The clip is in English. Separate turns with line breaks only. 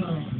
Welcome.